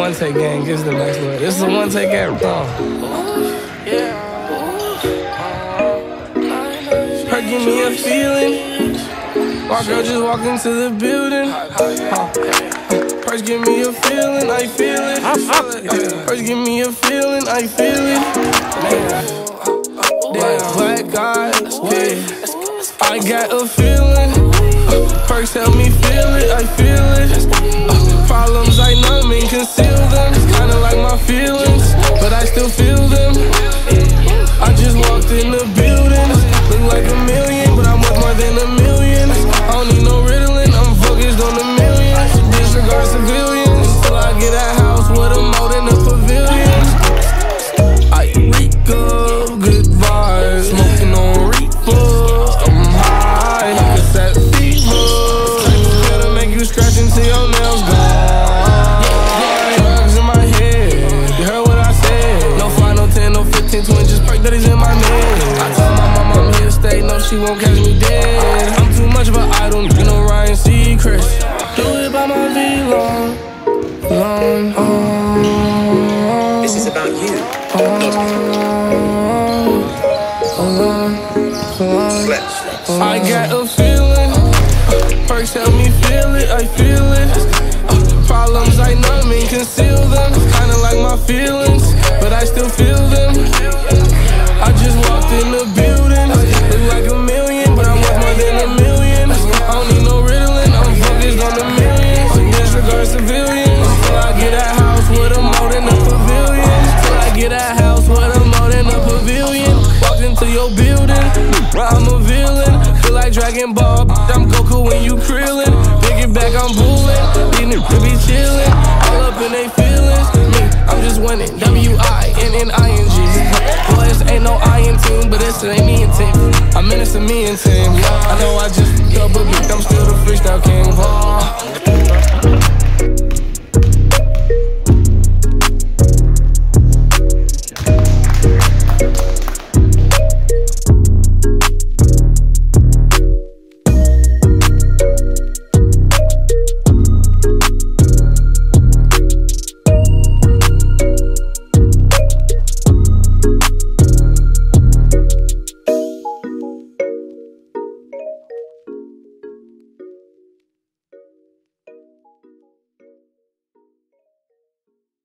one take game. Is the next one. This is a one take game. Oh. Her give me a feeling. My girl just walked into the building. First give me a feeling, I feel it. Ah, ah. First give me a feeling, I feel it. Damn, black eyes, yeah. I got a feeling. You your nails gone. Drugs in my head, you heard what I said. No five, no ten, no fifteen, twenty, just perk that is in my neck. I told my mom I'm here to stay, no she won't catch me dead. I'm too much of an idol, you know Ryan Seacrest. Do it by my V long, long. Oh, This is about you. Oh, oh, oh, Flex. I got a feeling. Feel it, I feel it. Uh, problems I numb and conceal them. Kinda like my feelings, but I still feel them. I just walked in the building. Look like a million, but I'm worth more than a million. I don't need no Ritalin, I'm focused on the millions. Disregard civilians. Till I get a house with a moat in the pavilion. Till I get a house with a moat in the pavilion. Walked into your building, I'm a villain. Feel like Dragon Ball, I'm Goku when you krillin'. Back, I'm bullin'. These niggas be chillin'. All up in they feelings. Me, I'm just winning. W I N N I N G. Boy, this ain't no I in team, but this ain't me and team. I'm a me and team.